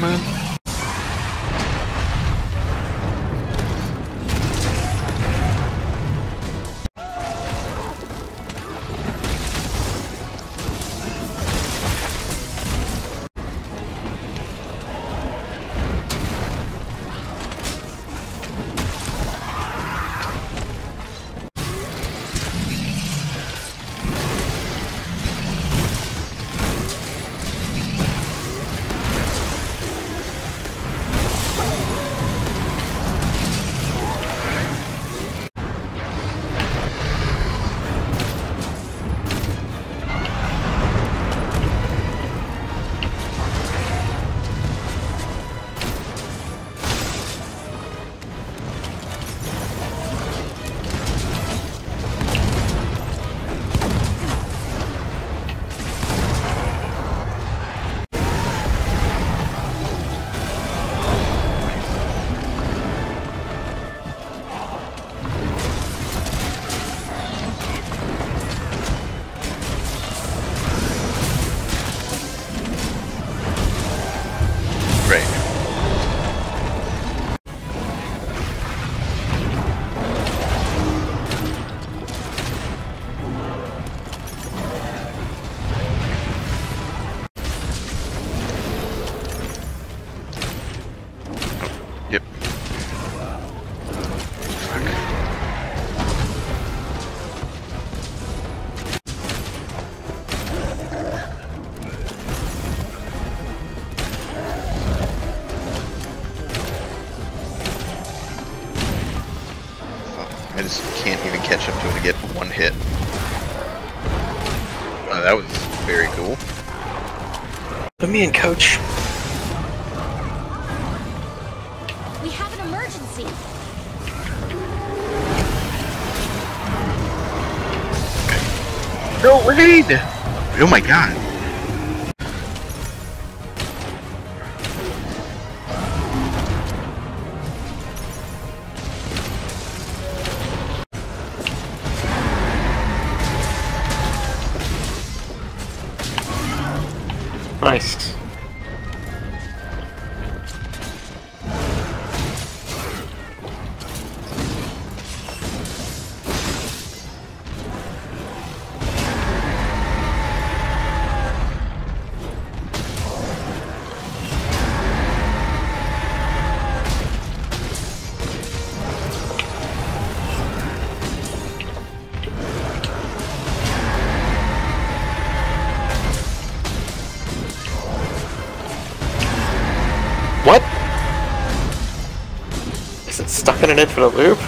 coming. I just can't even catch up to him to get one hit. Wow, that was very cool. Put me in, coach. We have an emergency. No raid! Oh my god. Nice. What? Is it stuck in an infinite loop?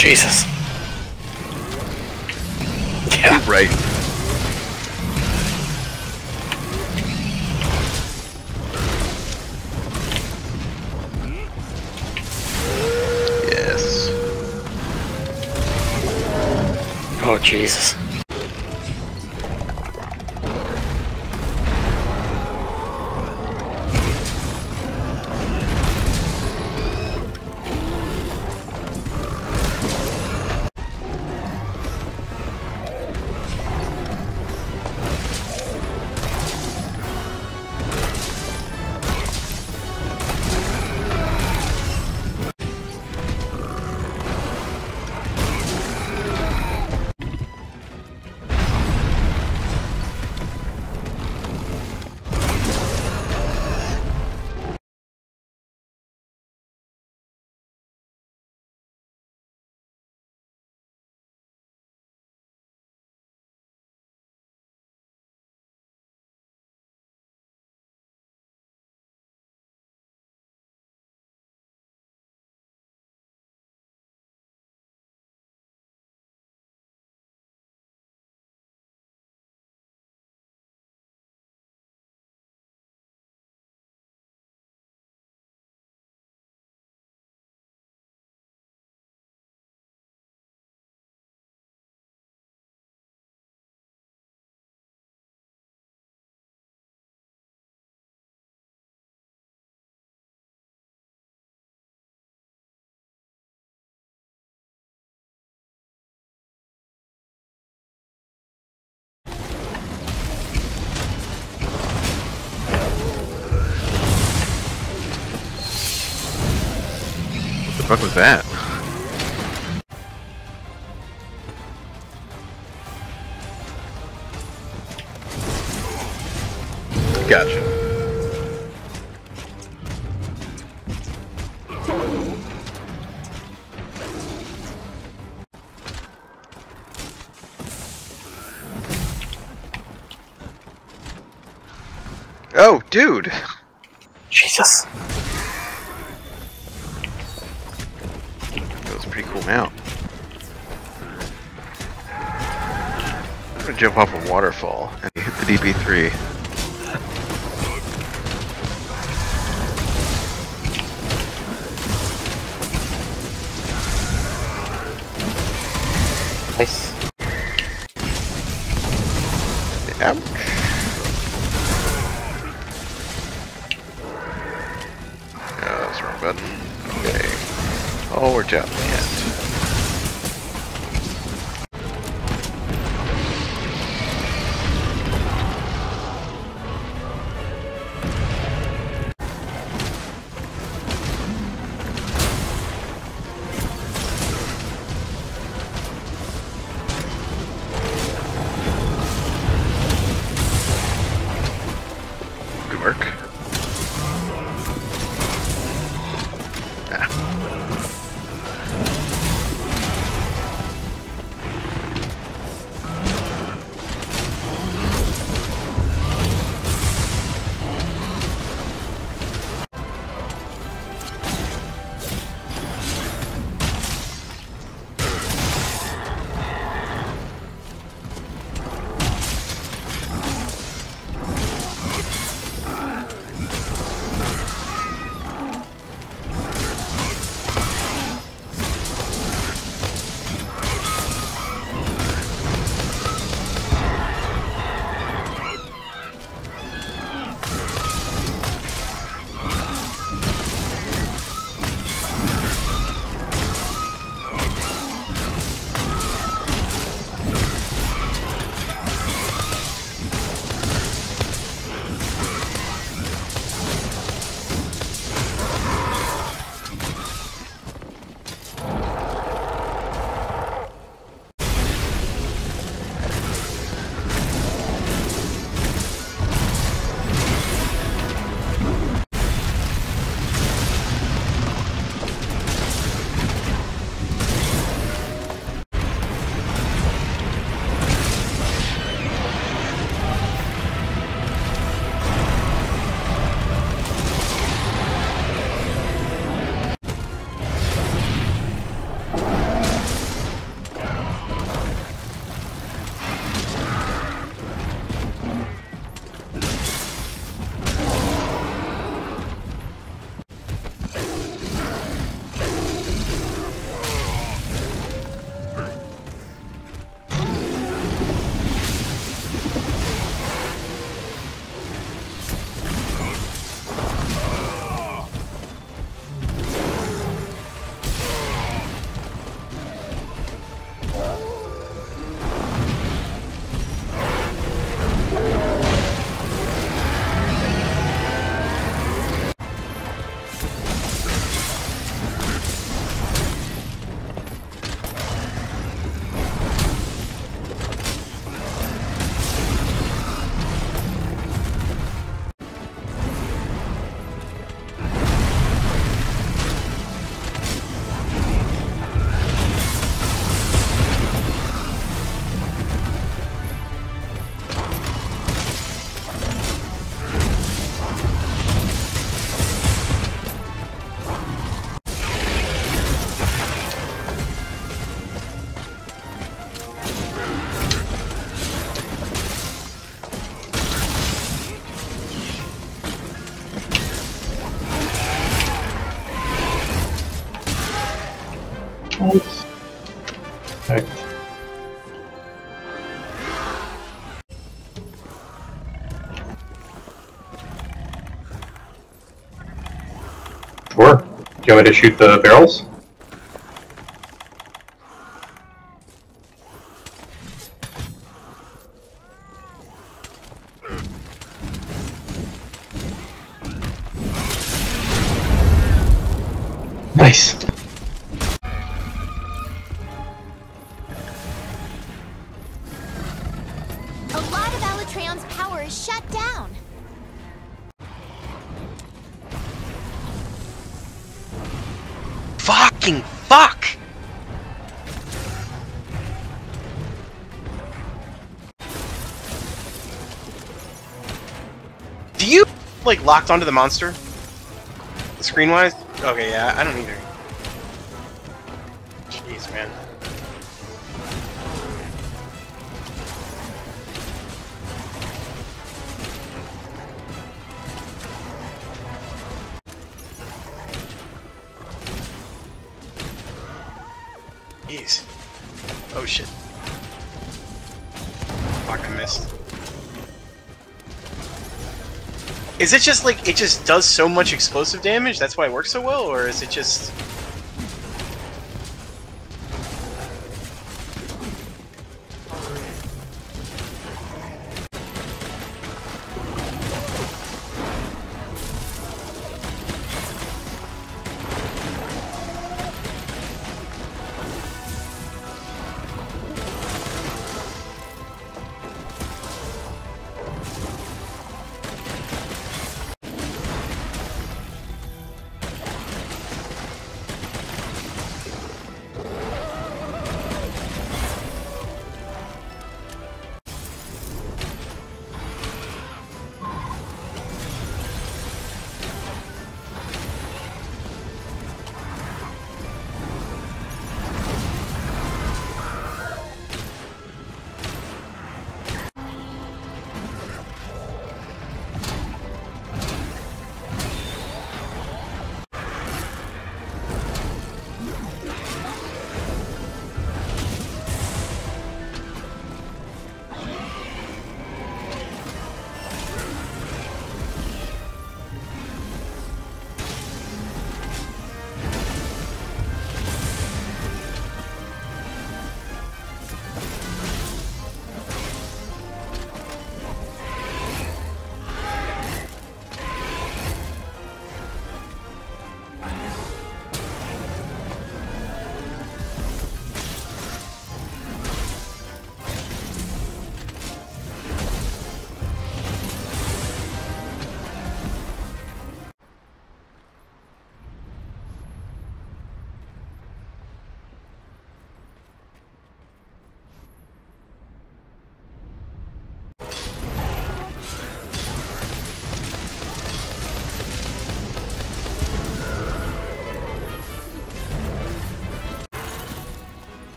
Jesus. Yeah. Right. Yes. Oh Jesus. Fuck was that? Gotcha. Oh, dude! Jesus. That was a pretty cool mount. I'm gonna jump off a waterfall and hit the DP3. Nice. Ouch. Oh, that's the wrong button. Okay. Oh, we're jumping Ah. Alright. Sure. Do you want me to shoot the barrels? Fucking fuck! Do you like locked onto the monster? Screen wise? Okay, yeah, I don't either. Jeez, man. Oh shit. Fuck, I missed. Is it just like, it just does so much explosive damage? That's why it works so well? Or is it just...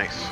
Nice.